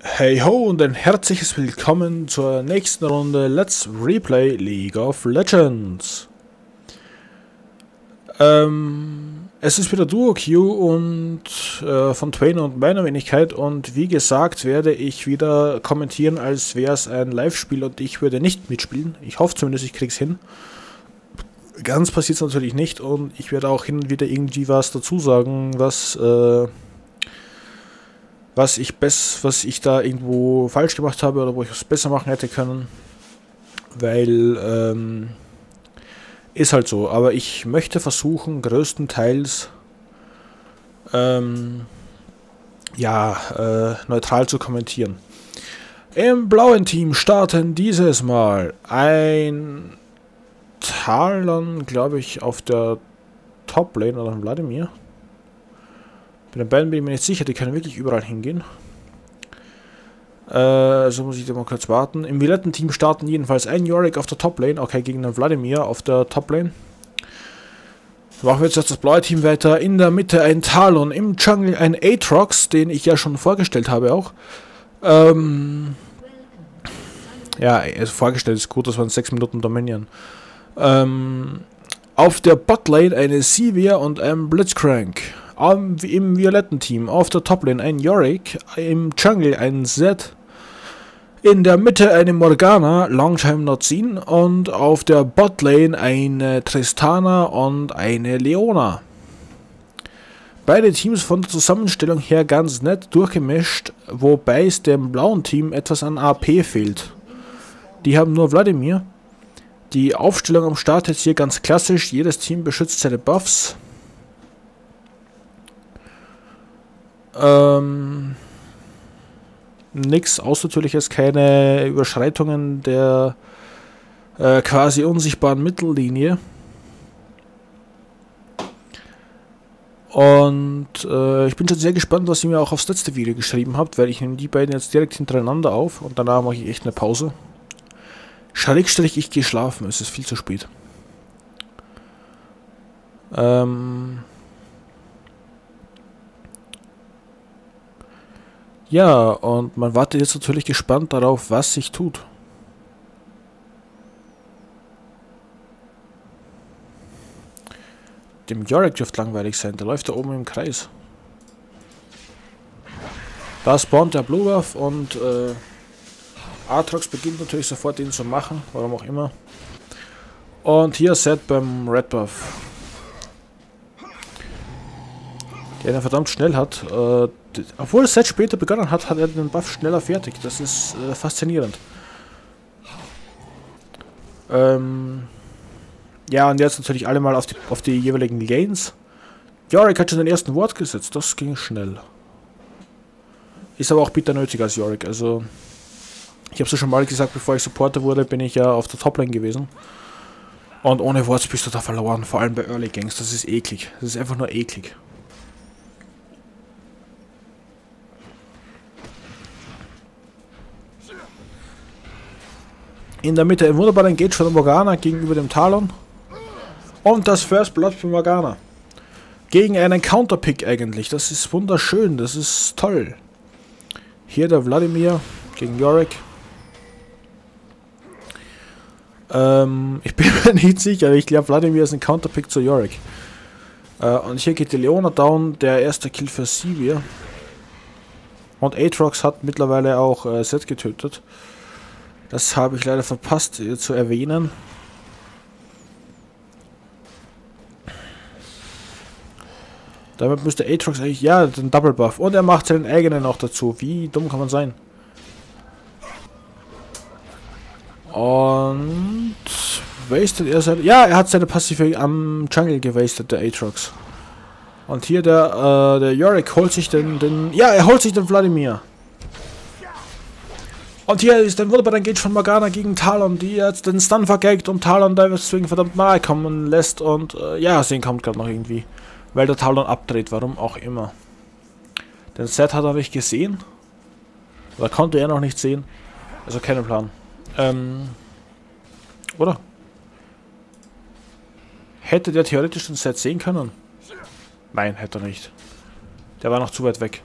Hey ho und ein herzliches Willkommen zur nächsten Runde Let's Replay League of Legends. Ähm, es ist wieder Duo Q und äh, von Twain und meiner Wenigkeit und wie gesagt werde ich wieder kommentieren, als wäre es ein Live-Spiel und ich würde nicht mitspielen. Ich hoffe zumindest, ich krieg's hin. Ganz passiert es natürlich nicht und ich werde auch hin und wieder irgendwie was dazu sagen, was äh, was ich bess, was ich da irgendwo falsch gemacht habe oder wo ich es besser machen hätte können. Weil ähm, ist halt so. Aber ich möchte versuchen, größtenteils ähm, ja, äh, neutral zu kommentieren. Im blauen Team starten dieses Mal ein Talon, glaube ich, auf der Top Lane oder Vladimir. Bei den beiden bin ich mir nicht sicher, die können wirklich überall hingehen. Äh, so muss ich da mal kurz warten. Im violetten Team starten jedenfalls ein Yorick auf der Top-Lane, okay, gegen den Vladimir auf der Top-Lane. Machen wir jetzt das blaue Team weiter. In der Mitte ein Talon, im Jungle ein Aatrox, den ich ja schon vorgestellt habe auch. Ähm, ja, also vorgestellt ist gut, das waren 6 Minuten Dominion. Ähm, auf der Botlane eine Sivir und ein Blitzcrank im violetten Team auf der Toplane ein Yorick, im Jungle ein Zed, in der Mitte eine Morgana, Longtime Not Seen und auf der Botlane eine Tristana und eine Leona. Beide Teams von der Zusammenstellung her ganz nett durchgemischt, wobei es dem blauen Team etwas an AP fehlt. Die haben nur Wladimir. Die Aufstellung am Start ist hier ganz klassisch, jedes Team beschützt seine Buffs. Ähm, nix Außertürliches, keine Überschreitungen der äh, quasi unsichtbaren Mittellinie. Und äh, ich bin schon sehr gespannt, was ihr mir auch aufs letzte Video geschrieben habt, weil ich nehme die beiden jetzt direkt hintereinander auf und danach mache ich echt eine Pause. Schrägstrich, ich gehe schlafen, es ist viel zu spät. Ähm, Ja, und man wartet jetzt natürlich gespannt darauf, was sich tut. Dem Yorick dürfte langweilig sein, der läuft da oben im Kreis. Da spawnt der Blue Buff und äh, Aatrox beginnt natürlich sofort ihn zu machen, warum auch immer. Und hier Set beim Red Buff. Der ihn verdammt schnell hat. Äh, obwohl Set später begonnen hat, hat er den Buff schneller fertig. Das ist äh, faszinierend. Ähm ja, und jetzt natürlich alle mal auf die, auf die jeweiligen Lanes. Yorick hat schon den ersten Wort gesetzt. Das ging schnell. Ist aber auch bitter nötig als Yorick. Also, ich habe es ja schon mal gesagt, bevor ich Supporter wurde, bin ich ja auf der Toplane gewesen. Und ohne Worts bist du da verloren. Vor allem bei Early Gangs. Das ist eklig. Das ist einfach nur eklig. In der Mitte ein wunderbarer Engage von Morgana gegenüber dem Talon. Und das First Blood für Morgana. Gegen einen Counterpick eigentlich. Das ist wunderschön. Das ist toll. Hier der Wladimir gegen Yorick. Ähm, ich bin mir nicht sicher. Ich glaube, Wladimir ist ein Counterpick zu Yorick. Äh, und hier geht die Leona down. Der erste Kill für Sivir. Und Aatrox hat mittlerweile auch äh, Set getötet. Das habe ich leider verpasst äh, zu erwähnen. Damit müsste Aatrox eigentlich... Ja, den Double Buff. Und er macht seinen eigenen noch dazu. Wie dumm kann man sein? Und... Wasted er seine... Ja, er hat seine Passive am Jungle gewastet, der Aatrox. Und hier der, äh, der Yorick holt sich den, den... Ja, er holt sich den Vladimir. Und hier ist ein wunderbarer Engage von Morgana gegen Talon, die jetzt den Stun vergeigt und Talon deswegen verdammt nahe kommen lässt. Und äh, ja, sie kommt gerade noch irgendwie. Weil der Talon abdreht, warum auch immer. Den Set hat er nicht gesehen. Oder konnte er noch nicht sehen. Also keinen Plan. Ähm, oder? Hätte der theoretisch den Set sehen können? Nein, hätte er nicht. Der war noch zu weit weg.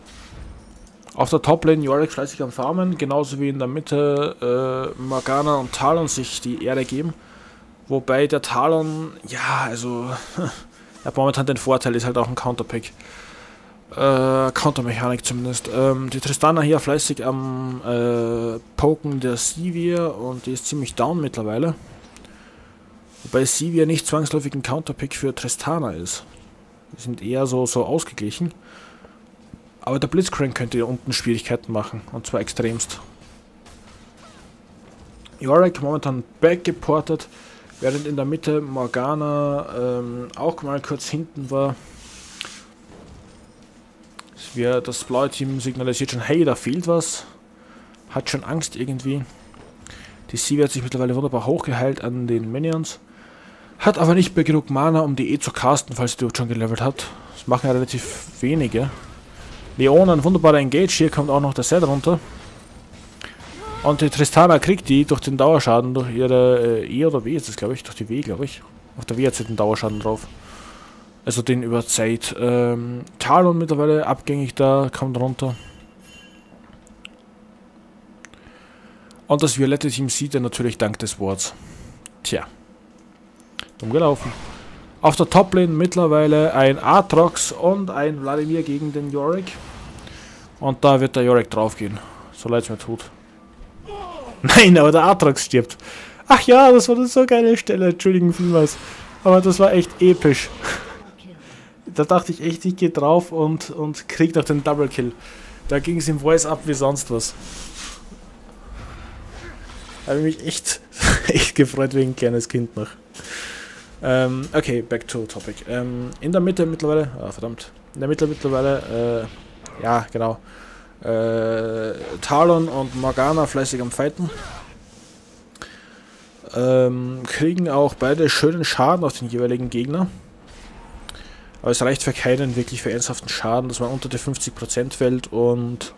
Auf der Toplane Yorick fleißig am Farmen, genauso wie in der Mitte äh, Morgana und Talon sich die Erde geben. Wobei der Talon, ja, also, er hat momentan den Vorteil, ist halt auch ein Counterpick. Äh, Countermechanik zumindest. Ähm, die Tristana hier fleißig am äh, Poken der Sivir und die ist ziemlich down mittlerweile. Wobei Sivir nicht zwangsläufig ein Counterpick für Tristana ist. Die sind eher so, so ausgeglichen. Aber der Blitzcrank könnte hier unten Schwierigkeiten machen. Und zwar extremst. Yorick momentan backgeportet, während in der Mitte Morgana ähm, auch mal kurz hinten war. Das blaue Team signalisiert schon, hey, da fehlt was. Hat schon Angst irgendwie. Die Sivir hat sich mittlerweile wunderbar hochgeheilt an den Minions. Hat aber nicht mehr genug Mana, um die E zu casten, falls sie dort schon gelevelt hat. Das machen ja relativ wenige. Leon, ein wunderbarer Engage. Hier kommt auch noch der Set runter. Und die Tristana kriegt die durch den Dauerschaden, durch ihre äh, E oder W ist das, glaube ich. Durch die W, glaube ich. Auf der W hat sie den Dauerschaden drauf. Also den über Zeit. Ähm, Talon mittlerweile abgängig da, kommt runter. Und das violette Team sieht er natürlich dank des Worts. Tja. Dumm gelaufen. Auf der Toplane mittlerweile ein Atrox und ein Vladimir gegen den Yorick. Und da wird der Yorick draufgehen. So leid es mir tut. Nein, aber der Atrox stirbt. Ach ja, das war eine so geile Stelle. Entschuldigen vielmals. Aber das war echt episch. da dachte ich echt, ich gehe drauf und, und krieg noch den Double Kill. Da ging es im Voice ab wie sonst was. Habe mich echt, echt gefreut wie ein kleines Kind noch. Ähm, okay, back to topic. Ähm, in der Mitte mittlerweile, ah, verdammt, in der Mitte mittlerweile, äh, ja, genau, äh, Talon und Morgana fleißig am Fighten. Ähm, kriegen auch beide schönen Schaden auf den jeweiligen Gegner. Aber es reicht für keinen wirklich für ernsthaften Schaden, dass man unter die 50% fällt und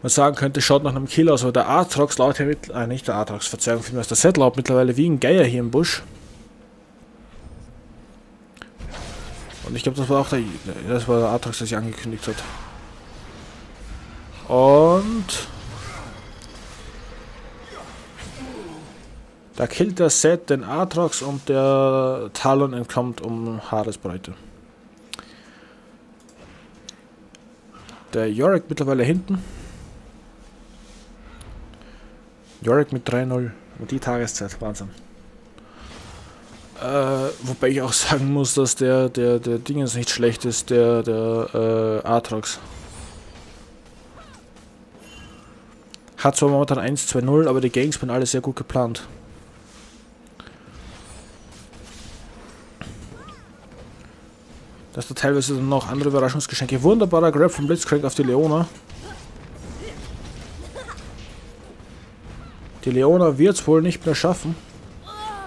man sagen könnte, schaut nach einem Kill aus, aber der Atrox laut ja mit, äh, nicht der Atrox, Verzeihung, vielmehr ist der Setlaub mittlerweile wie ein Geier hier im Busch. Und ich glaube, das war auch der, das war der Atrax, der sich angekündigt hat. Und... Da killt der Set den Atrox und der Talon entkommt um Haaresbreite. Der Yorick mittlerweile hinten. Yorick mit 3-0. Und die Tageszeit, Wahnsinn. Äh, wobei ich auch sagen muss, dass der, der, der Ding jetzt nicht schlecht ist, der, der äh, Atrox. Hat zwar momentan 1-2-0, aber die Gangs sind alle sehr gut geplant. Dass da teilweise dann noch andere Überraschungsgeschenke. Wunderbarer Grab von Blitzcrank auf die Leona. Die Leona wird es wohl nicht mehr schaffen.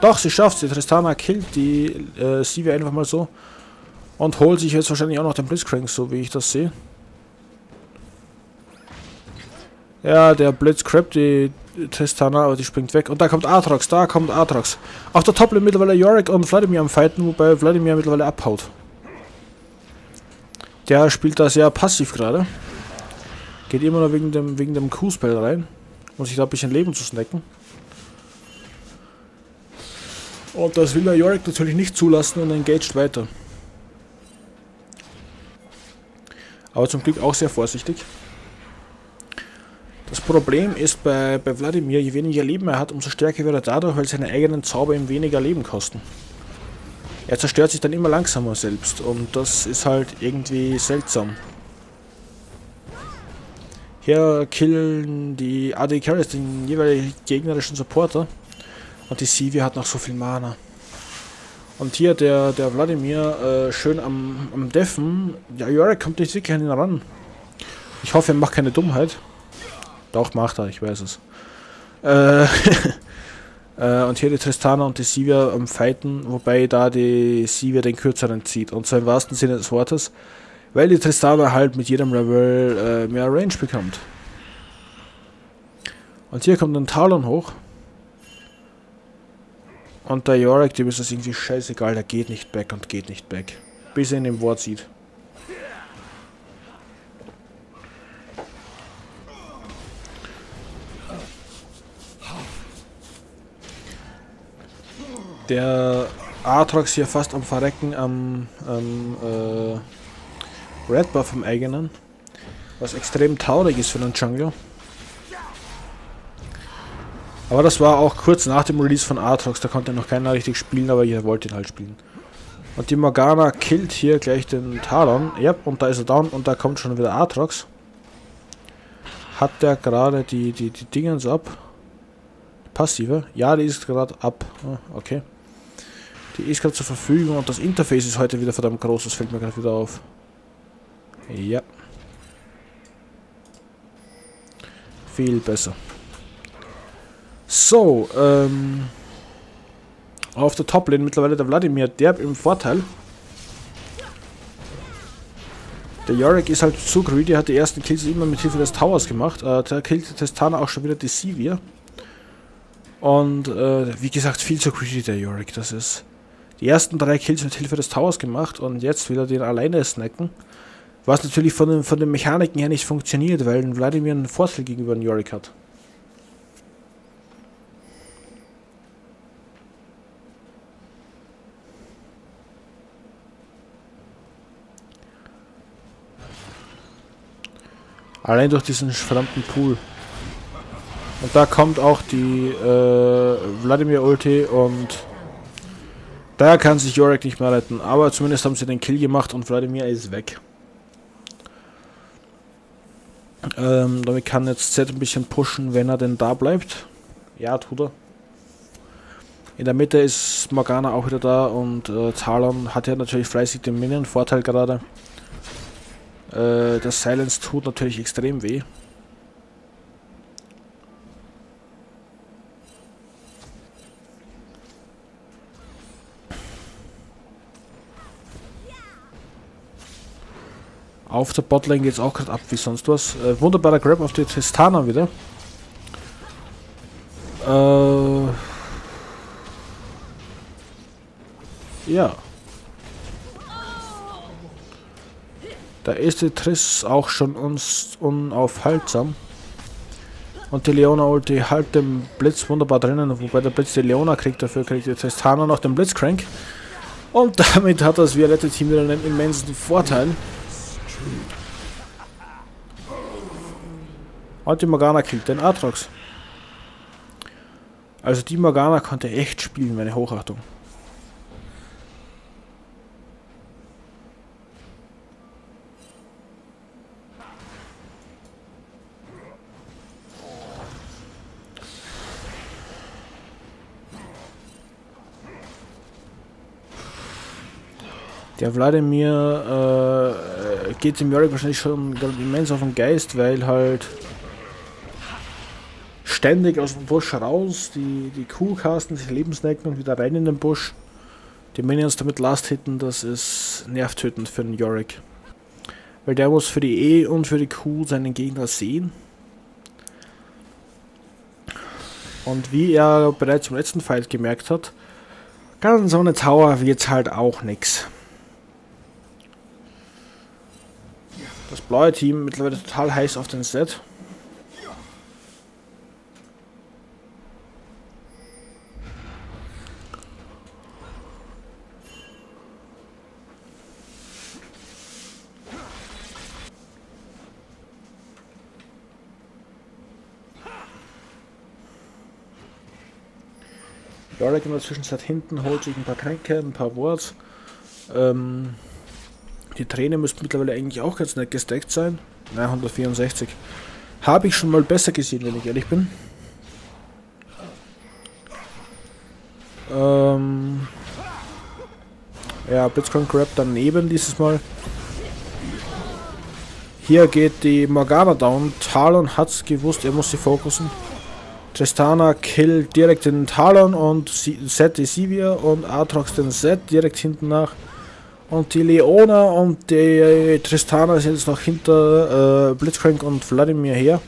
Doch, sie schafft sie. Tristana killt die äh, Sivir einfach mal so. Und holt sich jetzt wahrscheinlich auch noch den Blitzcrank, so wie ich das sehe. Ja, der Blitzcrab, die Tristana, aber die springt weg. Und da kommt Atrox, da kommt Atrox. Auf der Toplane mittlerweile Yorick und Vladimir am Fighten, wobei Vladimir mittlerweile abhaut. Der spielt da sehr passiv gerade. Geht immer noch wegen dem, wegen dem Q-Spell rein. Um sich da ein bisschen Leben zu snacken. Und das will der Yorick natürlich nicht zulassen und engaged weiter. Aber zum Glück auch sehr vorsichtig. Das Problem ist bei, bei Wladimir, je weniger Leben er hat, umso stärker wird er dadurch, weil seine eigenen Zauber ihm weniger Leben kosten. Er zerstört sich dann immer langsamer selbst und das ist halt irgendwie seltsam. Hier killen die AD Carries den jeweiligen gegnerischen Supporter und die Sivir hat noch so viel Mana. Und hier der, der Wladimir äh, schön am, am Deffen. Ja, Yorick kommt nicht wirklich an ihn ran. Ich hoffe, er macht keine Dummheit. Doch, macht er, ich weiß es. Äh, äh, und hier die Tristana und die Sivir am Fighten, wobei da die Sivir den kürzeren zieht. Und zwar im wahrsten Sinne des Wortes, weil die Tristana halt mit jedem Level äh, mehr Range bekommt. Und hier kommt ein Talon hoch. Und der Yorick, dem ist das irgendwie scheißegal, der geht nicht back und geht nicht back. Bis er ihn im Wort sieht. Der Atrox hier fast am Verrecken am, am äh, Red Buff im eigenen. Was extrem traurig ist für einen Jungle. Aber das war auch kurz nach dem Release von Aatrox, da konnte noch keiner richtig spielen, aber ihr wollt ihn halt spielen. Und die Morgana killt hier gleich den Talon. Ja, und da ist er down und da kommt schon wieder Aatrox. Hat der gerade die, die, die Dingens ab? Passive? Ja, die ist gerade ab. Ah, okay. Die ist gerade zur Verfügung und das Interface ist heute wieder verdammt groß, das fällt mir gerade wieder auf. Ja. Viel besser. So, ähm... Auf der Toplane mittlerweile der Wladimir derb im Vorteil. Der Yorick ist halt zu greedy, hat die ersten Kills immer mit Hilfe des Towers gemacht. Äh, der killt Testana auch schon wieder die Sivir. Und äh, wie gesagt, viel zu greedy der Yorick. Das ist die ersten drei Kills mit Hilfe des Towers gemacht und jetzt wieder den alleine snacken. Was natürlich von den, von den Mechaniken her nicht funktioniert, weil ein Vladimir einen Vorteil gegenüber einem Yorick hat. Allein durch diesen verdammten Pool. Und da kommt auch die äh, Vladimir Ulti und da kann sich Yorick nicht mehr retten. Aber zumindest haben sie den Kill gemacht und Vladimir ist weg. Ähm, damit kann jetzt Z ein bisschen pushen, wenn er denn da bleibt. Ja, tut er. In der Mitte ist Morgana auch wieder da und äh, Talon hat ja natürlich fleißig den Minion-Vorteil gerade. Äh, das Silence tut natürlich extrem weh. Auf der Botlane geht es auch gerade ab wie sonst was. Äh, wunderbarer Grab auf die Tristana wieder. Äh, ja. Da ist die Triss auch schon uns unaufhaltsam. Und die Leona Ulti halt den Blitz wunderbar drinnen, wobei der Blitz die Leona kriegt, dafür kriegt die Tristana noch den Blitzcrank. Und damit hat das Violette Team wieder einen immensen Vorteil. Und die Morgana killt den Atrox. Also die Morgana konnte echt spielen, meine Hochachtung. Der Wladimir äh, geht dem Yorick wahrscheinlich schon immens auf den Geist, weil halt ständig aus dem Busch raus, die, die Kuh casten, sich Lebensnecken und wieder rein in den Busch. Die Minions damit Last hitten, das ist nervtötend für den Yorick. Weil der muss für die E und für die Q seinen Gegner sehen. Und wie er bereits im letzten Fight gemerkt hat, ganz ohne Tower wird's halt auch nix. Das blaue Team mittlerweile total heiß auf den Set. Yorick in der Zwischenzeit hinten, holt sich ein paar Tränke, ein paar Words. Ähm, die Träne müssten mittlerweile eigentlich auch ganz nett gesteckt sein. Na, 164. Habe ich schon mal besser gesehen, wenn ich ehrlich bin. Ähm ja, Blitzcrank Grab daneben dieses Mal. Hier geht die Morgana down. Talon hat es gewusst, er muss sie fokussen. Tristana killt direkt den Talon und Set die Sivir und Atrox den Set direkt hinten nach. Und die Leona und die Tristana sind jetzt noch hinter äh, Blitzcrank und Vladimir her.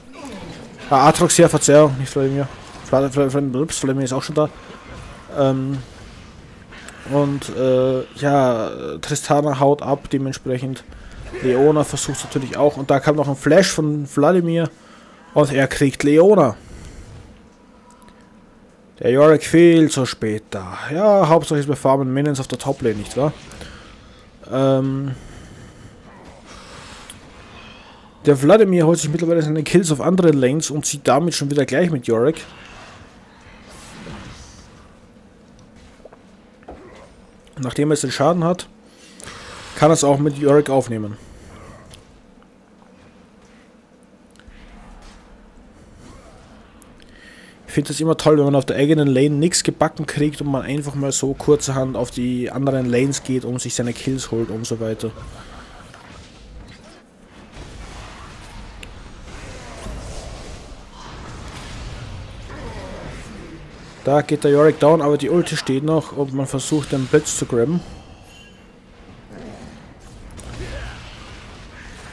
Ah, Atrox her, Verzeihung, nicht Vladimir. Vladimir ist auch schon da. Ähm, und äh, ja, Tristana haut ab, dementsprechend. Leona versucht es natürlich auch. Und da kam noch ein Flash von Vladimir. Und er kriegt Leona. Der Yorick viel zu spät da. Ja, Hauptsache ist bei Farmen Minions auf der Top-Lane, nicht wahr? Ähm... Der Vladimir holt sich mittlerweile seine Kills auf andere Lanes und zieht damit schon wieder gleich mit Yorick. Nachdem er jetzt den Schaden hat, kann er es auch mit Yorick aufnehmen. Ich finde es immer toll, wenn man auf der eigenen Lane nichts gebacken kriegt und man einfach mal so kurzerhand auf die anderen Lanes geht und sich seine Kills holt und so weiter. Da geht der Yorick down, aber die Ulti steht noch und man versucht den Blitz zu grabben.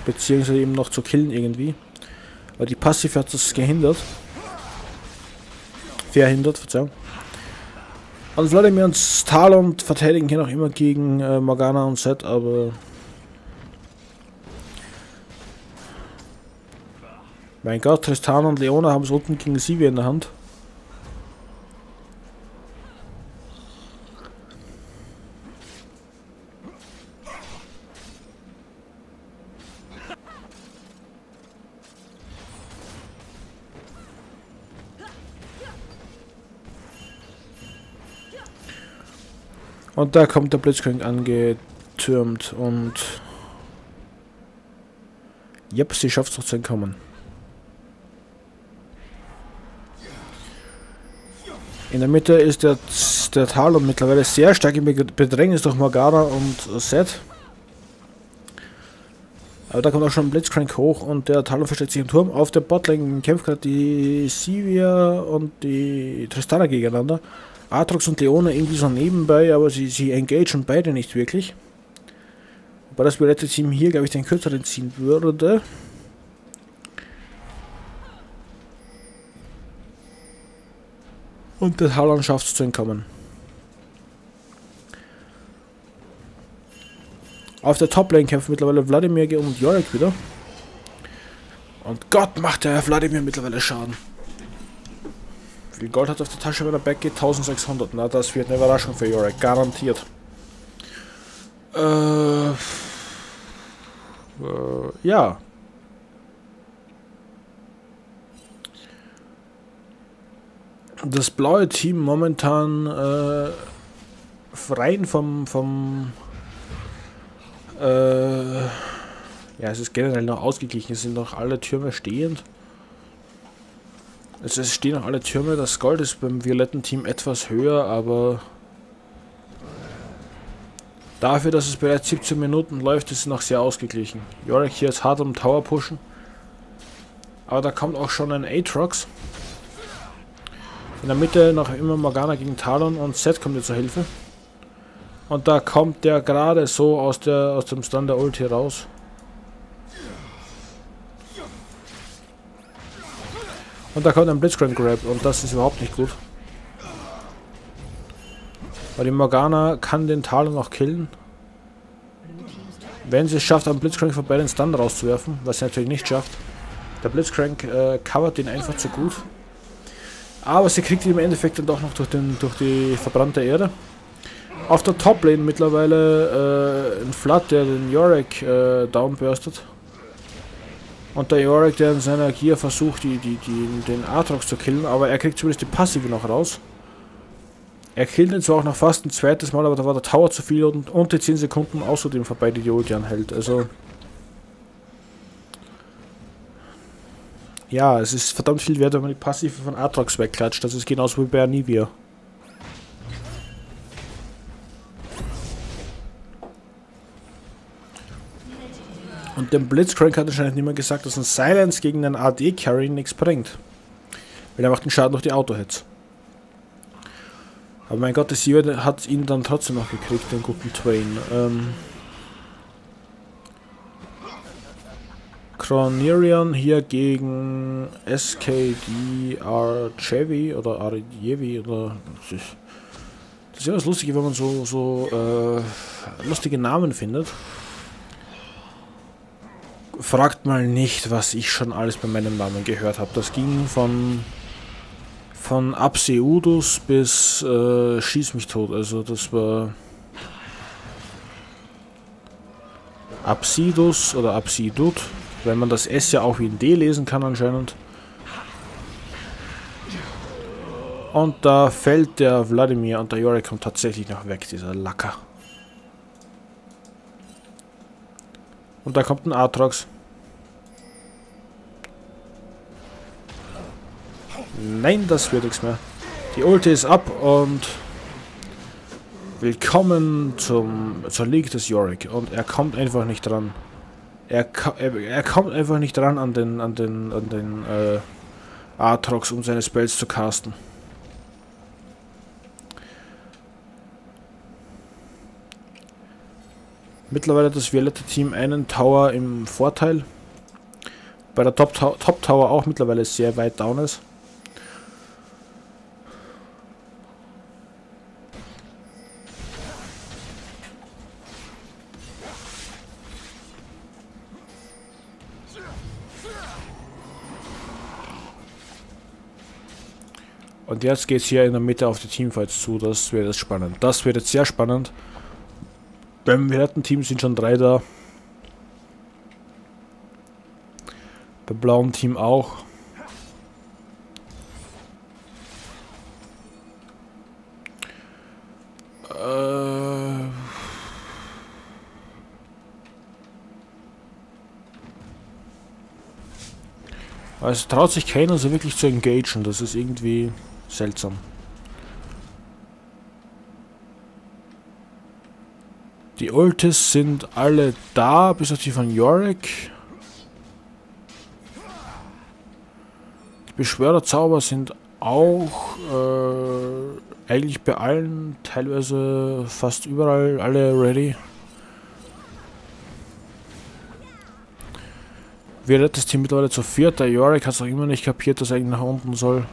Beziehungsweise eben noch zu killen irgendwie. Aber die Passive hat das gehindert. Verhindert, Verzeihung. Und Vladimir und Talon verteidigen hier noch immer gegen äh, Morgana und Set, aber... Mein Gott, Tristan und Leona haben es unten gegen Sivir in der Hand. Und da kommt der Blitzcrank angetürmt und... Yep, sie schafft es noch zu entkommen. In der Mitte ist der, der Talon mittlerweile sehr stark im Bedrängnis durch Morgana und Set. Aber da kommt auch schon ein Blitzcrank hoch und der Talon versteckt sich im Turm. Auf der Botlane kämpft gerade die Sivir und die Tristana gegeneinander. Atrox und Leona irgendwie so nebenbei, aber sie, sie engagen beide nicht wirklich. Aber das violette Team hier, glaube ich, den kürzeren ziehen würde. Und der Halland schafft es zu entkommen. Auf der Toplane kämpfen mittlerweile Wladimir und Jorik wieder. Und Gott macht der Wladimir mittlerweile Schaden viel Gold hat auf der Tasche, wenn er weggeht? 1600. Na, das wird eine Überraschung für Yorick. Garantiert. Äh, äh, ja. Das blaue Team momentan äh, rein vom, vom äh, ja, es ist generell noch ausgeglichen. Es sind noch alle Türme stehend. Also es stehen noch alle Türme, das Gold ist beim violetten Team etwas höher, aber dafür, dass es bereits 17 Minuten läuft, ist es noch sehr ausgeglichen. Yorick hier ist hart am Tower pushen, aber da kommt auch schon ein Aatrox. In der Mitte noch immer Morgana gegen Talon und Seth kommt ihr zur Hilfe. Und da kommt der gerade so aus, der, aus dem Stand der Ulti raus. Und da kommt ein Blitzcrank Grab und das ist überhaupt nicht gut. Weil die Morgana kann den Talon noch killen. Wenn sie es schafft, am Blitzcrank vorbei den Stun rauszuwerfen, was sie natürlich nicht schafft. Der Blitzcrank äh, covert ihn einfach zu gut. Aber sie kriegt ihn im Endeffekt dann doch noch durch, den, durch die verbrannte Erde. Auf der Top-Lane mittlerweile äh, ein Flood, der den Yorick äh, downburstet. Und der Yorick, der in seiner Gier versucht, die, die, die, den Aatrox zu killen, aber er kriegt zumindest die Passive noch raus. Er killt ihn zwar auch noch fast ein zweites Mal, aber da war der Tower zu viel und, und die 10 Sekunden außerdem vorbei, die die Ulti anhält. Also... Ja, es ist verdammt viel wert, wenn man die Passive von Aatrox wegklatscht. Das ist genauso wie bei Anivia. Und dem Blitzcrank hat anscheinend niemand gesagt, dass ein Silence gegen einen AD-Carry nichts bringt. Weil er macht den Schaden durch die Auto-Hits. Aber mein Gott, der Sieger hat ihn dann trotzdem noch gekriegt, den guten Twain. Ähm Cronerion hier gegen SKD Archevi oder Arjevi oder das ist, das ist ja was Lustiges, wenn man so, so äh, lustige Namen findet fragt mal nicht, was ich schon alles bei meinem Namen gehört habe. Das ging von Von Abseudus bis äh, Schieß mich tot. Also das war... Absidus oder Absidut. Wenn man das S ja auch wie ein D lesen kann anscheinend. Und da fällt der Wladimir und der Jorik kommt tatsächlich noch weg, dieser Lacker. Und da kommt ein Atrox. Nein, das wird nichts mehr. Die Ulti ist ab und willkommen zum, zur League des Yorick. Und er kommt einfach nicht dran. Er, er, er kommt einfach nicht dran an den, an den, an den äh, Aatrox, um seine Spells zu casten. Mittlerweile hat das violette Team einen Tower im Vorteil. Bei der Top, Top Tower auch mittlerweile sehr weit down ist. Und jetzt geht es hier in der Mitte auf die Teamfights zu. Das wird jetzt spannend. Das wird jetzt sehr spannend. Beim violetten Team sind schon drei da. Beim blauen Team auch. Äh also traut sich keiner so wirklich zu engagen. Das ist irgendwie seltsam. Die Ultis sind alle da, bis auf die von Yorick. Die Beschwörerzauber sind auch äh, eigentlich bei allen, teilweise fast überall alle ready. Wir das Team mittlerweile zu viert. Der Yorick hat es auch immer nicht kapiert, dass er eigentlich nach unten soll.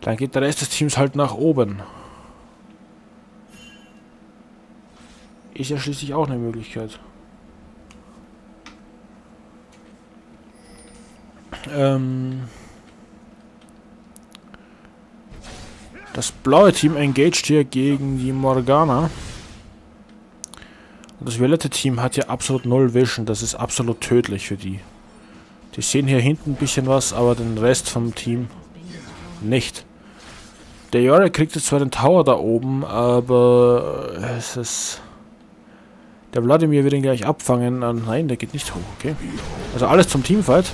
Dann geht der Rest des Teams halt nach oben. Ist ja schließlich auch eine Möglichkeit. Ähm das blaue Team engaged hier gegen die Morgana. Und das violette Team hat ja absolut null Vision. Das ist absolut tödlich für die. Die sehen hier hinten ein bisschen was, aber den Rest vom Team nicht. Der Jore kriegt jetzt zwar den Tower da oben, aber es ist... Der Wladimir wird ihn gleich abfangen. Ah, nein, der geht nicht hoch, okay. Also alles zum Teamfight.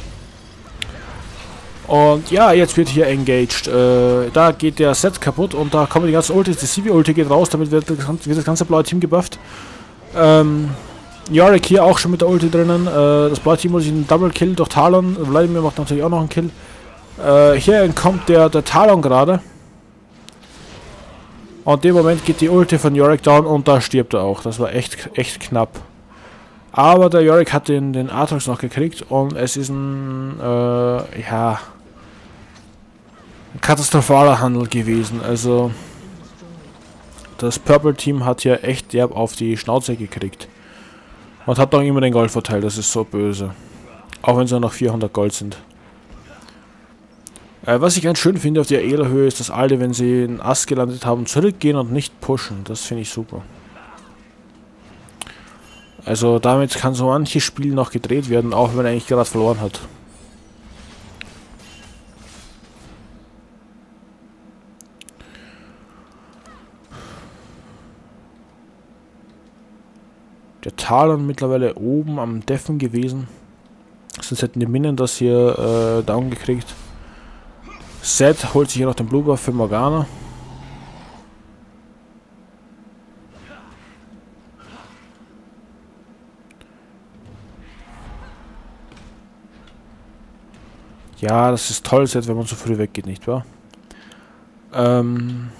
Und ja, jetzt wird hier engaged. Äh, da geht der Set kaputt und da kommen die ganzen Ultis. Die Civi-Ulti geht raus, damit wird das, wird das, ganze blaue Team gebufft. Ähm, Yorick hier auch schon mit der Ulti drinnen. Äh, das blaue Team muss sich einen Double Kill durch Talon. Wladimir macht natürlich auch noch einen Kill. Äh, hier entkommt der, der Talon gerade. Und in dem Moment geht die Ulti von Yorick down und da stirbt er auch. Das war echt, echt knapp. Aber der Yorick hat den, den Atrox noch gekriegt und es ist ein, äh, ja, ein katastrophaler Handel gewesen. Also, das Purple Team hat ja echt derb auf die Schnauze gekriegt. Und hat noch immer den Goldvorteil, das ist so böse. Auch wenn es nur noch 400 Gold sind. Äh, was ich ganz schön finde auf der Ehlerhöhe ist, dass alle, wenn sie einen Ast gelandet haben, zurückgehen und nicht pushen. Das finde ich super. Also damit kann so manches Spiel noch gedreht werden, auch wenn er eigentlich gerade verloren hat. Der Talon mittlerweile oben am Deffen gewesen. Sonst hätten die Minen das hier äh, down gekriegt. Seth holt sich hier noch den Blue für Morgana. Ja, das ist toll, Seth, wenn man so früh weggeht, nicht wahr? Ähm...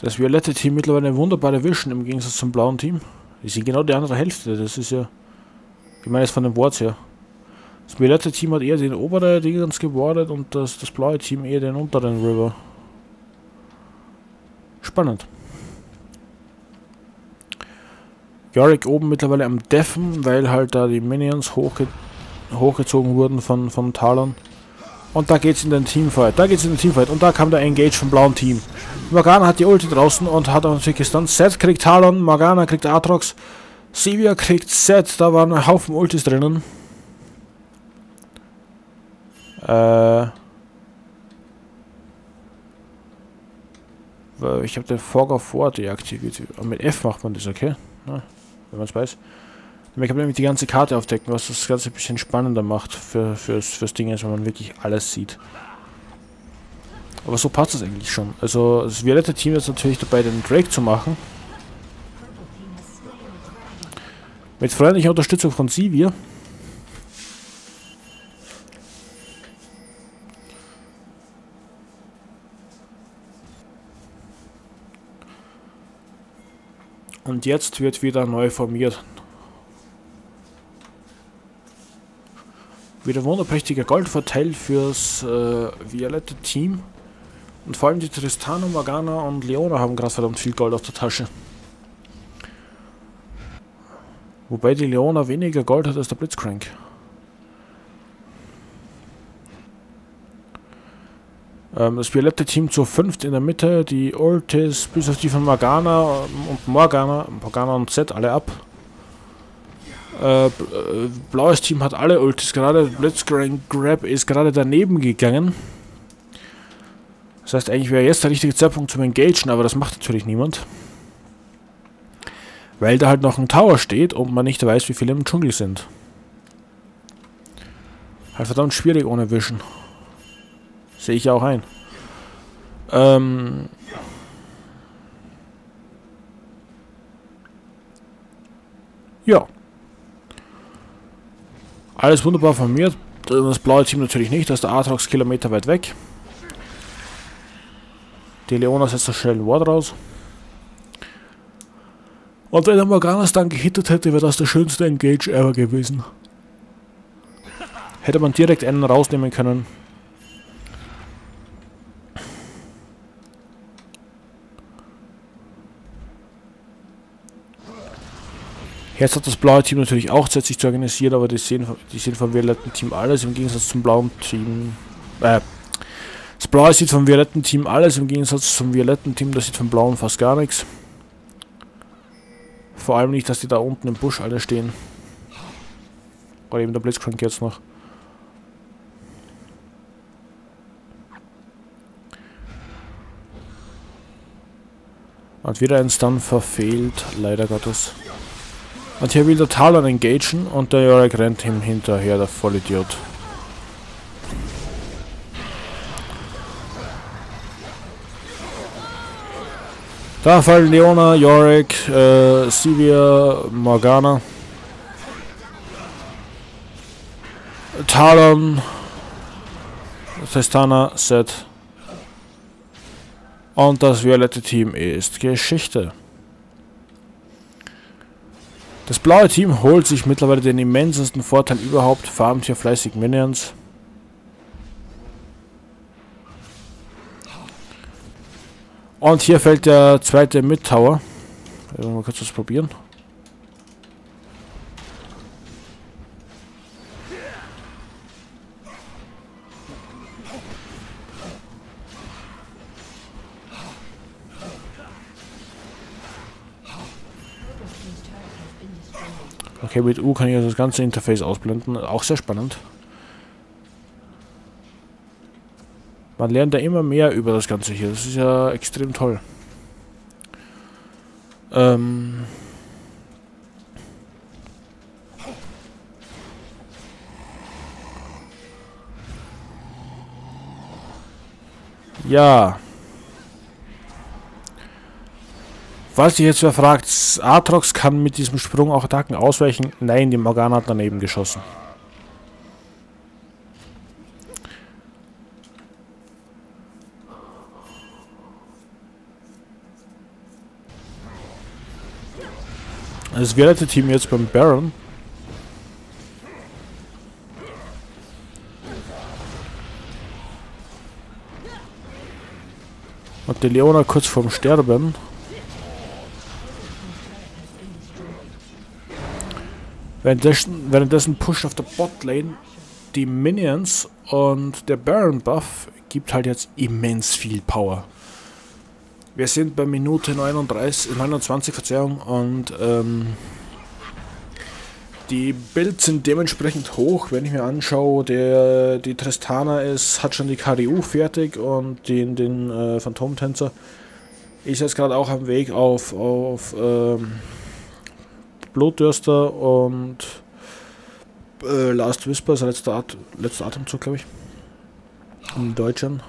Das violette Team mittlerweile eine wunderbare Vision im Gegensatz zum blauen Team. Die sind genau die andere Hälfte. Das ist ja... Ich meine es von den Worts her. Das violette Team hat eher den oberen Dingens gewardet und das, das blaue Team eher den unteren River. Spannend. Yorick oben mittlerweile am Deffen, weil halt da die Minions hochge hochgezogen wurden von, von Talon. Und da geht's in den Teamfight. Da geht's in den Teamfight. Und da kam der Engage vom blauen Team. Morgana hat die Ulti draußen und hat auch natürlich gestunt. Seth kriegt Talon, Morgana kriegt Atrox, Sivia kriegt Seth. Da waren ein Haufen Ultis drinnen. Äh. Ich habe den Fog of War deaktiviert. Mit F macht man das, okay? Ja, wenn man es weiß. Ich kann nämlich die ganze Karte aufdecken, was das Ganze ein bisschen spannender macht für, fürs, fürs Ding, wenn man wirklich alles sieht. Aber so passt es eigentlich schon. Also das violette Team ist natürlich dabei, den Drake zu machen. Mit freundlicher Unterstützung von Sivir. Und jetzt wird wieder neu formiert. Wieder wunderprächtiger Goldverteil fürs äh, violette Team. Und vor allem die Tristana, Morgana und Leona haben gerade verdammt viel Gold auf der Tasche. Wobei die Leona weniger Gold hat als der Blitzcrank. Ähm, das violette Team zu fünft in der Mitte, die Ultis bis auf die von Morgana und Morgana, Morgana und Z alle ab. Äh, äh, blaues Team hat alle Ultis gerade, Blitzcrank Grab ist gerade daneben gegangen. Das heißt, eigentlich wäre jetzt der richtige Zeitpunkt zum Engagen, aber das macht natürlich niemand. Weil da halt noch ein Tower steht und man nicht weiß, wie viele im Dschungel sind. Halt verdammt schwierig ohne Vision. Sehe ich auch ein. Ähm... Ja. Alles wunderbar formiert. Das blaue Team natürlich nicht, da ist der Atrox Kilometer weit weg. Die Leona setzt da schnell ein Wort raus. Und wenn der Morganas dann gehittet hätte, wäre das der schönste Engage ever gewesen. Hätte man direkt einen rausnehmen können. Jetzt hat das blaue Team natürlich auch Zeit, sich zu organisieren, aber die sehen, die sehen vom violetten Team alles im Gegensatz zum blauen Team. Äh, das blaue sieht vom violetten Team alles im Gegensatz zum violetten Team, das sieht vom blauen fast gar nichts. Vor allem nicht, dass die da unten im Busch alle stehen. Oder eben der Blitzcrank jetzt noch. Und wieder ein Stun verfehlt, leider Gottes. Und hier will der Talon engagen und der Yorick rennt ihm hinterher, der Vollidiot. Da fallen Leona, Yorick, äh, Sivir, Morgana. Talon, Tristana, Set. Und das violette Team ist Geschichte. Das blaue Team holt sich mittlerweile den immensesten Vorteil überhaupt, farmt hier fleißig Minions. Und hier fällt der zweite Mid-Tower. Mal kurz was probieren. Okay, mit U kann ich also das ganze Interface ausblenden. Auch sehr spannend. Man lernt ja immer mehr über das Ganze hier. Das ist ja extrem toll. Ähm... Ja. Falls ihr jetzt fragt, Atrox kann mit diesem Sprung auch Attacken ausweichen. Nein, die Morgana hat daneben geschossen. Das Violette-Team jetzt beim Baron. Und die Leona kurz vorm Sterben. Währenddessen, währenddessen pusht auf der Botlane die Minions und der Baron Buff gibt halt jetzt immens viel Power. Wir sind bei Minute 39, 29 Verzeihung und ähm, die Builds sind dementsprechend hoch, wenn ich mir anschaue, der, die Tristana ist, hat schon die KDU fertig und den, den äh, Phantomtänzer ist jetzt gerade auch am Weg auf, auf ähm, Blutdürster und äh, Last Whisper, sein letzter, At letzter Atemzug, glaube ich. Im Deutschen.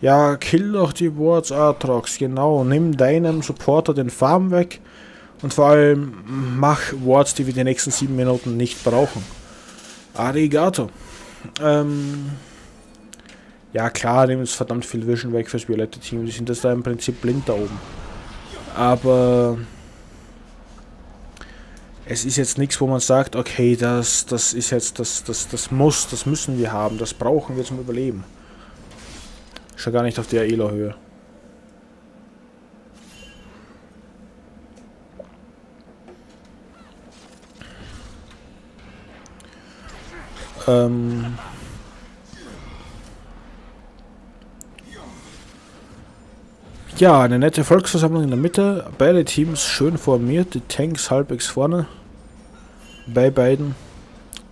Ja, kill doch die Wards Atrox, genau. Nimm deinem Supporter den Farm weg und vor allem mach Wards, die wir die nächsten sieben Minuten nicht brauchen. Arigato. Ähm, ja klar, nehmen es verdammt viel Vision weg fürs violette Team. Die sind das da im Prinzip blind da oben. Aber es ist jetzt nichts, wo man sagt, okay, das, das ist jetzt, das, das, das muss, das müssen wir haben, das brauchen wir zum Überleben. Schon gar nicht auf der Elo-Höhe. Ähm... Ja, eine nette Volksversammlung in der Mitte. Beide Teams schön formiert. Die Tanks halbwegs vorne. Bei beiden.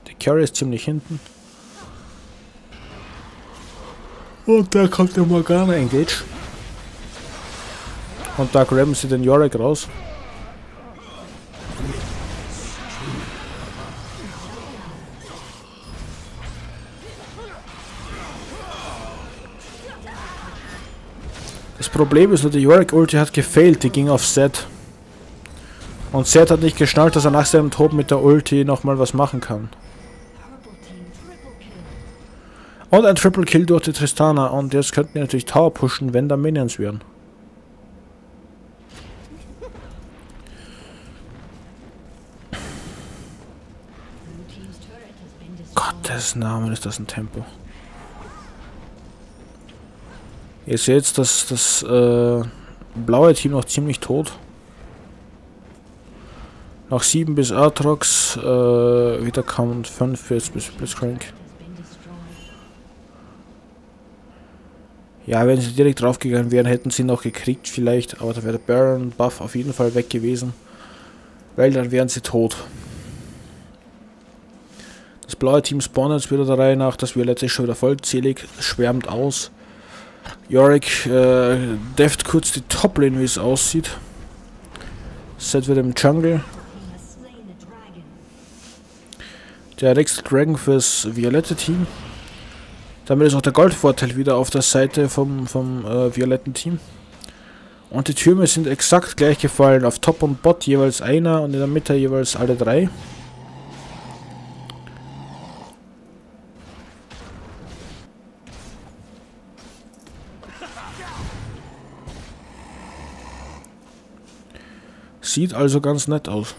Die Carry ist ziemlich hinten. Und da kommt der Morgana Engage. Und da graben sie den Yorick raus. Problem ist nur, die Yorick Ulti hat gefailt, die ging auf Set. Und Set hat nicht geschnallt, dass er nach seinem Tod mit der Ulti nochmal was machen kann. Und ein Triple Kill durch die Tristana. Und jetzt könnten wir natürlich Tower pushen, wenn da Minions wären. Gottes Namen ist das ein Tempo. Ihr seht, dass das äh, blaue Team noch ziemlich tot. Noch 7 bis Atrox, äh, wieder kommt 5 jetzt bis Blitzcrank. Ja, wenn sie direkt draufgegangen wären, hätten sie noch gekriegt vielleicht, aber da wäre der Baron Buff auf jeden Fall weg gewesen. Weil dann wären sie tot. Das blaue Team spawnt jetzt wieder der Reihe nach, das Violette ist schon wieder vollzählig, schwärmt aus. Yorick äh, deft kurz die Toplane, wie es aussieht. Set wird im Jungle. Der nächste Dragon fürs violette Team. Damit ist auch der Goldvorteil wieder auf der Seite vom, vom äh, violetten Team. Und die Türme sind exakt gleich gefallen. Auf Top und Bot jeweils einer und in der Mitte jeweils alle drei. Sieht also ganz nett aus.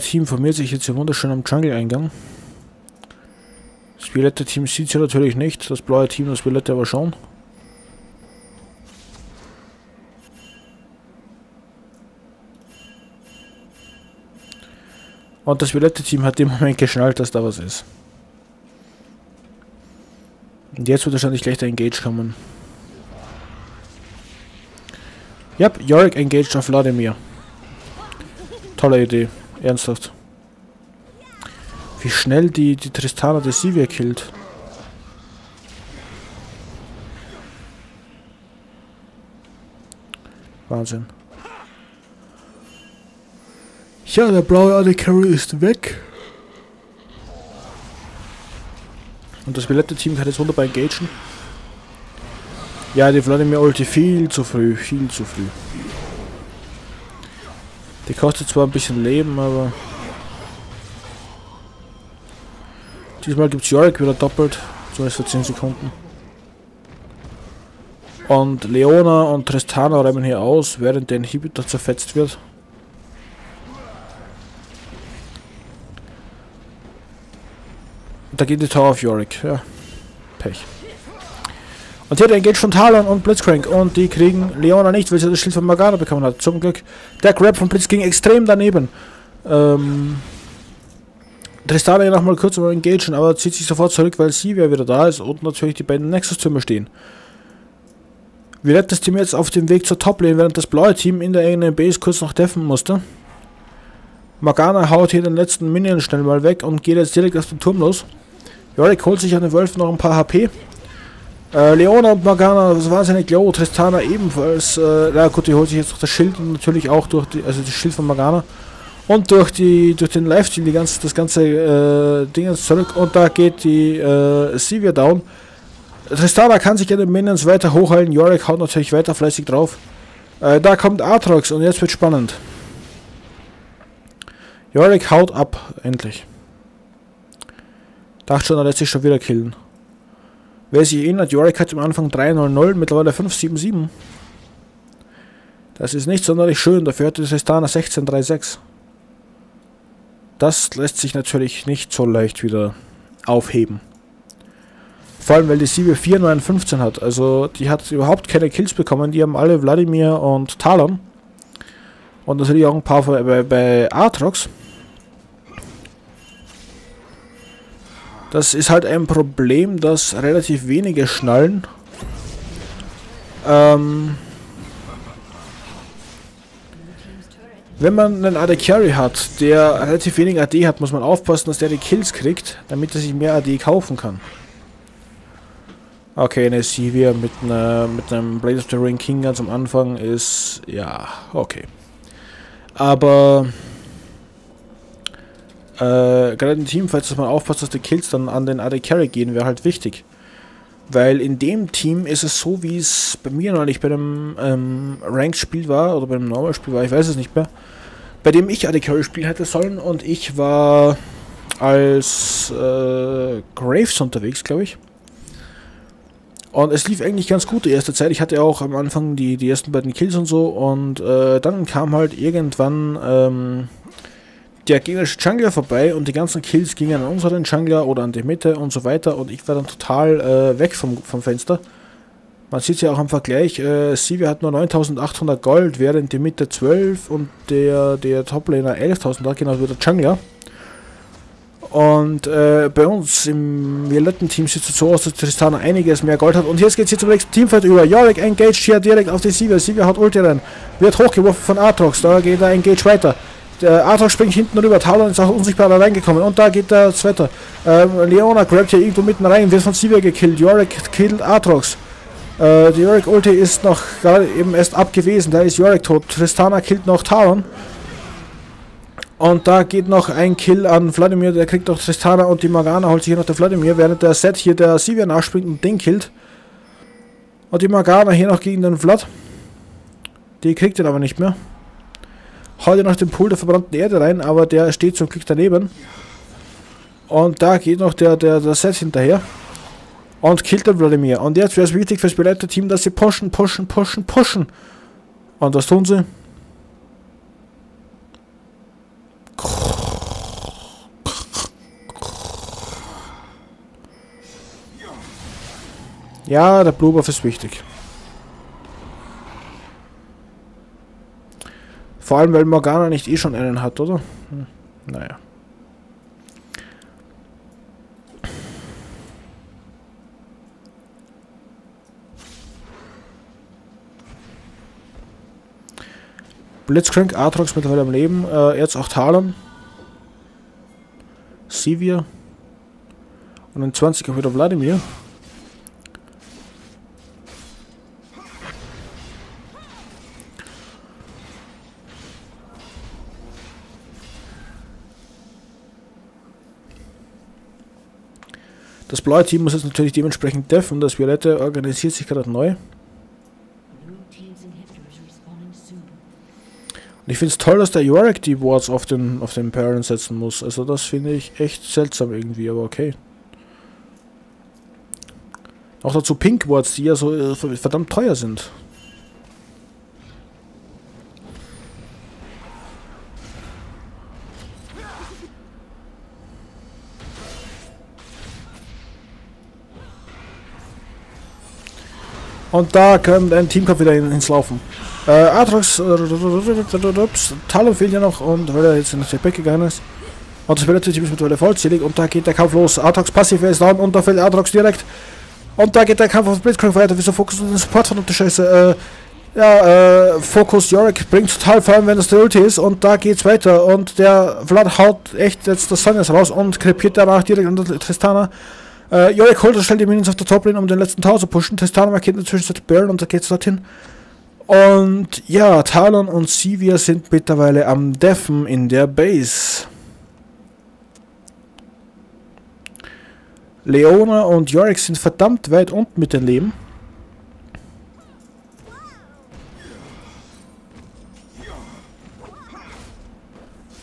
Team formiert sich jetzt hier wunderschön am Jungle-Eingang. Das violette Team sieht sie natürlich nicht, das blaue Team, das violette aber schon. Und das violette Team hat im Moment geschnallt, dass da was ist. Und jetzt wird wahrscheinlich gleich der Engage kommen. Yep, Yorick engaged auf Vladimir. Tolle Idee. Ernsthaft. Wie schnell die, die Tristana die Sivir killt. Wahnsinn. Ja, der blaue AD Carry ist weg. Und das violette Team kann jetzt wunderbar engagen. Ja, die Vladimir Ulti viel zu früh, viel zu früh. Die kostet zwar ein bisschen Leben, aber... Diesmal gibt es Yorick wieder doppelt, zumindest für 10 Sekunden. Und Leona und Tristana räumen hier aus, während der Inhibitor zerfetzt wird. Da geht die Tower auf Yorick, ja. Pech. Und hier geht von Talon und Blitzcrank und die kriegen Leona nicht, weil sie das Schild von Morgana bekommen hat. Zum Glück. Der Grab von Blitz ging extrem daneben. Ähm, Tristana nochmal kurz mal engagen, aber zieht sich sofort zurück, weil sie wieder da ist und natürlich die beiden Nexus-Türme stehen. Violettes Team jetzt auf dem Weg zur Toplane, während das blaue Team in der eigenen Base kurz noch deffen musste. Morgana haut hier den letzten Minion schnell mal weg und geht jetzt direkt auf den Turm los. Yorick holt sich an den Wölfen noch ein paar HP. Äh, Leona und Morgana, das wahnsinnig low. Tristana ebenfalls. Äh, na gut, die holt sich jetzt noch das Schild und natürlich auch durch die, also das Schild von Morgana. Und durch die durch den Lifesteal die ganze, das ganze äh, Ding zurück. Und da geht die äh, Sivir down. Tristana kann sich an den Minions weiter hochhalten. Yorick haut natürlich weiter fleißig drauf. Äh, da kommt Atrox und jetzt wird spannend. Yorick haut ab, endlich. Dachte schon, er lässt sich schon wieder killen. Wer sich erinnert, Yorick hat am Anfang 3-0-0, mittlerweile 5-7-7. Das ist nicht sonderlich schön, dafür hat Tristana 16-3-6. Das lässt sich natürlich nicht so leicht wieder aufheben. Vor allem, weil die 7-4 nur einen 15 hat. Also, die hat überhaupt keine Kills bekommen. Die haben alle Wladimir und Talon. Und natürlich auch ein paar bei, bei Aatrox. Das ist halt ein Problem, dass relativ wenige schnallen. Ähm, wenn man einen AD Carry hat, der relativ wenig AD hat, muss man aufpassen, dass der die Kills kriegt, damit er sich mehr AD kaufen kann. Okay, eine Sivir mit, einer, mit einem Blade of the Ring King ganz am Anfang ist, ja, okay. Aber, äh, gerade im Team, falls man aufpasst, dass die Kills dann an den AD Carry gehen, wäre halt wichtig. Weil in dem Team ist es so, wie es bei mir neulich bei einem ähm, Ranked-Spiel war, oder bei einem Normal-Spiel war, ich weiß es nicht mehr, bei dem ich AD Carry spielen hätte sollen und ich war als äh, Graves unterwegs, glaube ich. Und es lief eigentlich ganz gut die erste Zeit. Ich hatte auch am Anfang die, die ersten beiden Kills und so. Und äh, dann kam halt irgendwann ähm, der gegnerische Jungler vorbei und die ganzen Kills gingen an unseren Jungler oder an die Mitte und so weiter. Und ich war dann total äh, weg vom, vom Fenster. Man sieht es ja auch am Vergleich, äh, Sivir hat nur 9800 Gold, während die Mitte 12 und der, der Toplaner 11.000 hat, genau wie der Jungler. Und äh, bei uns im violetten Team sieht es so aus, dass Tristana einiges mehr Gold hat. Und jetzt geht es hier zum nächsten Teamfight über. Yorick engaged hier direkt auf die Sivir. Sivir hat Ulti rein. Wird hochgeworfen von Atrox. Da geht er engage weiter. Der Atrox springt hinten rüber. Talon ist auch unsichtbar da reingekommen. Und da geht der zweite. Ähm, Leona grabt hier irgendwo mitten rein. Wird von Sivir gekillt. Yorick killt Atrox. Äh, die Yorick Ulti ist noch gerade eben erst ab gewesen. Da ist Yorick tot. Tristana killt noch Talon. Und da geht noch ein Kill an Vladimir, der kriegt auch Tristana und die Morgana holt sich hier noch der Vladimir, während der Set hier der Sivir nachspringt und den killt. Und die Morgana hier noch gegen den Vlad. Die kriegt ihn aber nicht mehr. Haut ihr noch den Pool der verbrannten Erde rein, aber der steht zum Glück daneben. Und da geht noch der, der, der Set hinterher. Und killt den Vladimir. Und jetzt wäre es wichtig fürs Team, dass sie pushen, pushen, pushen, pushen. Und was tun sie? Ja, der Blue Buff ist wichtig. Vor allem, weil Morgana nicht eh schon einen hat, oder? Hm, naja. Blitzcrank, Atrox mittlerweile am Leben, äh, jetzt auch Talon. Sivir. Und in 20 auch wieder Wladimir. Das blaue Team muss jetzt natürlich dementsprechend def und das violette organisiert sich gerade neu. Und Ich finde es toll, dass der Yorick die Wards auf den, auf den Baron setzen muss. Also das finde ich echt seltsam irgendwie, aber okay. Auch dazu Pink Wards, die ja so äh, verdammt teuer sind. Und da kommt ein Teamkampf wieder ins Laufen. Äh, Atrox, äh, Talon fehlt ja noch und weil er jetzt in das Back gegangen ist. Und das Team ist mittlerweile vollzählig und da geht der Kampf los. Atrox passiv ist down und da fällt Atrox direkt. Und da geht der Kampf auf Blitzcrank weiter. Wieso Fokus und den Support von der Scheiße? Äh, ja, äh, Fokus Yorick bringt total, vor allem wenn das der Ulti ist. Und da geht's weiter. Und der Vlad haut echt jetzt das Sonjas raus und krepiert danach direkt an der Tristana. Äh, Jorik holt schnell die Minions auf der Toplane, um den letzten Tower zu pushen. Tristana markiert in der Zwischenzeit Baron und da geht's dorthin. Und ja, Talon und Sivir sind mittlerweile am Deffen in der Base. Leona und Yorick sind verdammt weit unten mit dem Leben.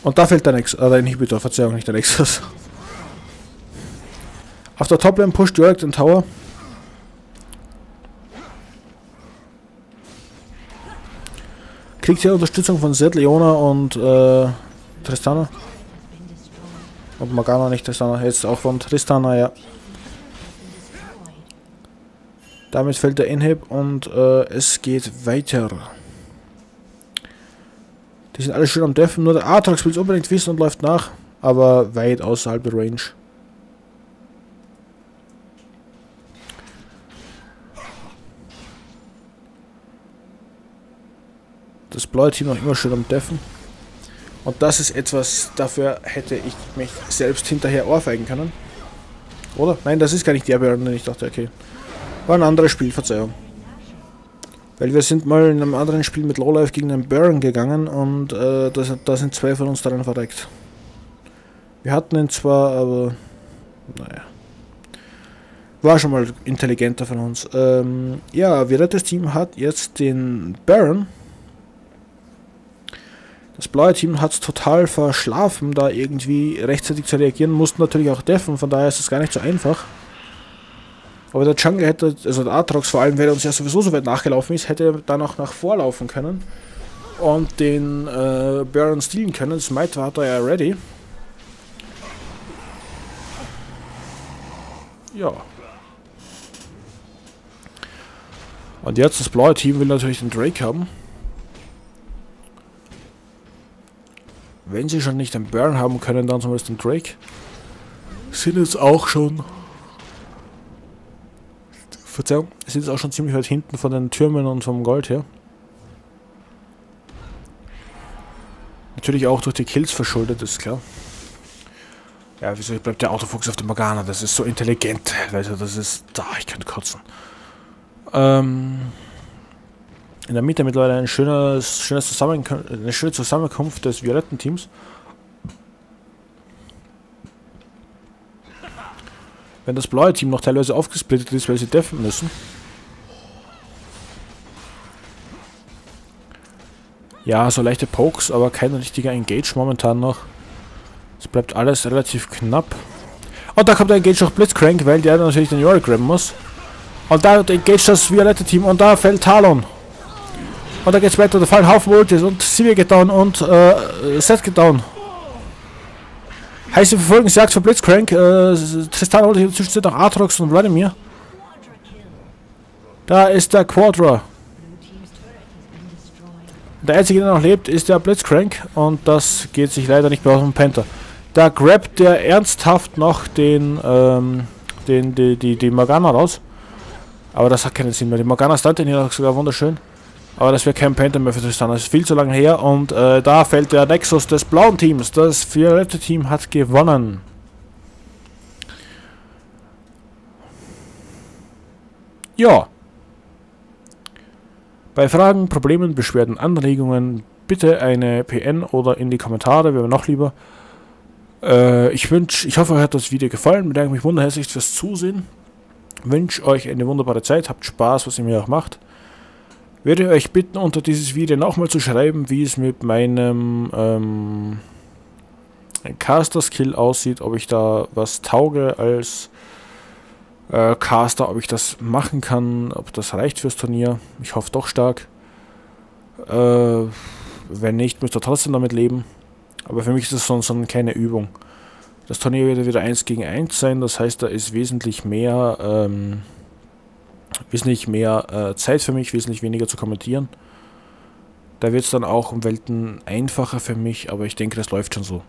Und da fällt der Nexus, äh, der Inhibitor, Verzeihung, nicht der Nexus. Auf der Toplane pusht Jörg den Tower. Kriegt hier Unterstützung von Zed, Leona und äh, Tristana. Und Morgana, nicht Tristana, jetzt auch von Tristana, ja. Damit fällt der Inhib und äh, es geht weiter. Die sind alle schön am Deffen, nur der Atrax will es unbedingt wissen und läuft nach, aber weit außerhalb der Range. Das blaue Team noch immer schön am Deffen. Und das ist etwas, dafür hätte ich mich selbst hinterher ohrfeigen können. Oder? Nein, das ist gar nicht der Baron, ich dachte, okay. War ein anderes Spiel, Verzeihung. Weil wir sind mal in einem anderen Spiel mit Lowlife gegen einen Baron gegangen und äh, da, da sind zwei von uns daran verreckt. Wir hatten ihn zwar, aber naja. War schon mal intelligenter von uns. Ähm, ja, Violettes Team hat jetzt den Baron das blaue Team hat es total verschlafen, da irgendwie rechtzeitig zu reagieren, mussten natürlich auch deffen, von daher ist es gar nicht so einfach. Aber der Jungle hätte, also der Atrox vor allem, der uns ja sowieso so weit nachgelaufen ist, hätte dann auch nach vorlaufen können und den äh, Baron stealen können. Smite war da ja ready. Ja. Und jetzt das blaue Team will natürlich den Drake haben. Wenn sie schon nicht den Burn haben können, dann zumindest den Drake. Sind jetzt auch schon... Verzeihung, sind jetzt auch schon ziemlich weit hinten von den Türmen und vom Gold her. Natürlich auch durch die Kills verschuldet, ist klar. Ja, wieso bleibt der Autofuchs auf dem Morgana? Das ist so intelligent. Also das ist... Da, ich könnte kotzen. Ähm... In der Mitte mittlerweile ein schönes, schönes Zusammen eine schöne Zusammenkunft des violetten Teams. Wenn das blaue Team noch teilweise aufgesplittet ist, weil sie deffen müssen. Ja, so leichte Pokes, aber kein richtiger Engage momentan noch. Es bleibt alles relativ knapp. Und da kommt der Engage noch Blitzcrank, weil der natürlich den Yorick grabben muss. Und da engage das violette Team und da fällt Talon. Und da geht's weiter, da fallen Haufen Ultis und Sivir geht down und äh, Set geht down. Heiße Verfolgungsjagd für Blitzcrank. Äh, Tristan holt hier zwischenzeit auch Atrox und Vladimir. Da ist der Quadra. Der einzige, der noch lebt, ist der Blitzcrank und das geht sich leider nicht mehr aus dem Panther. Da grabt der ernsthaft noch den, ähm, den, die, die, die Morgana raus. Aber das hat keinen Sinn mehr. Die Morgana stand hier sogar wunderschön. Aber das wäre kein Panther mehr für Tristan. Das ist viel zu lange her. Und äh, da fällt der Nexus des blauen Teams. Das violette Team hat gewonnen. Ja. Bei Fragen, Problemen, Beschwerden, Anregungen bitte eine PN oder in die Kommentare, wäre noch lieber. Äh, ich wünsche, ich hoffe, euch hat das Video gefallen. Bedanke mich wunderherzlich fürs Zusehen. Wünsche euch eine wunderbare Zeit, habt Spaß, was ihr mir auch macht. Würde euch bitten, unter dieses Video nochmal zu schreiben, wie es mit meinem ähm, Caster-Skill aussieht, ob ich da was tauge als äh, Caster, ob ich das machen kann, ob das reicht fürs Turnier. Ich hoffe doch stark. Äh, wenn nicht, müsst ihr trotzdem damit leben. Aber für mich ist das so, so eine kleine Übung. Das Turnier wird wieder 1 gegen 1 sein, das heißt, da ist wesentlich mehr, ähm, wesentlich mehr äh, Zeit für mich, wesentlich weniger zu kommentieren. Da wird es dann auch um Welten einfacher für mich, aber ich denke, das läuft schon so.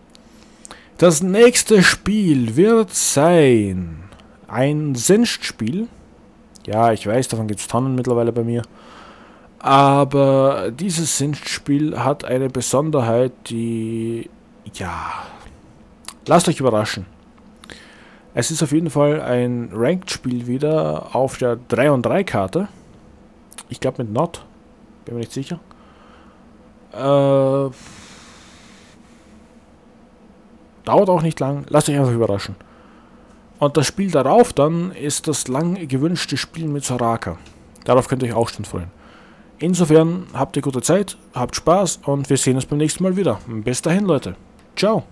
Das nächste Spiel wird sein ein Sinst-Spiel. Ja, ich weiß, davon gibt es Tonnen mittlerweile bei mir. Aber dieses Sinst-Spiel hat eine Besonderheit, die... Ja... Lasst euch überraschen. Es ist auf jeden Fall ein Ranked-Spiel wieder auf der 3 und 3 Karte. Ich glaube mit Not. Bin mir nicht sicher. Äh, dauert auch nicht lang. Lasst euch einfach überraschen. Und das Spiel darauf dann ist das lang gewünschte Spiel mit Soraka. Darauf könnt ihr euch auch schon freuen. Insofern habt ihr gute Zeit, habt Spaß und wir sehen uns beim nächsten Mal wieder. Bis dahin, Leute. Ciao.